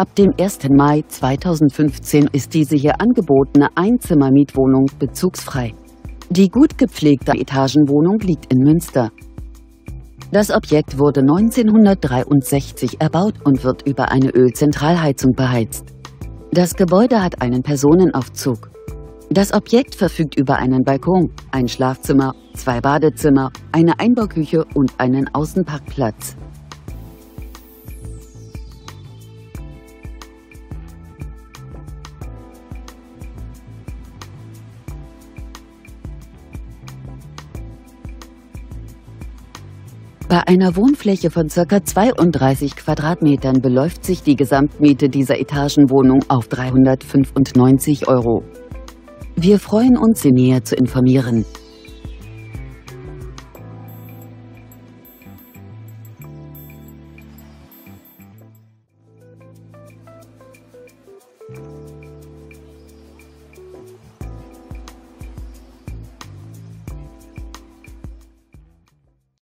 Ab dem 1. Mai 2015 ist diese hier angebotene Einzimmermietwohnung bezugsfrei. Die gut gepflegte Etagenwohnung liegt in Münster. Das Objekt wurde 1963 erbaut und wird über eine Ölzentralheizung beheizt. Das Gebäude hat einen Personenaufzug. Das Objekt verfügt über einen Balkon, ein Schlafzimmer, zwei Badezimmer, eine Einbauküche und einen Außenparkplatz. Bei einer Wohnfläche von ca. 32 Quadratmetern beläuft sich die Gesamtmiete dieser Etagenwohnung auf 395 Euro. Wir freuen uns, Sie näher zu informieren.